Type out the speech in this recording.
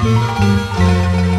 Música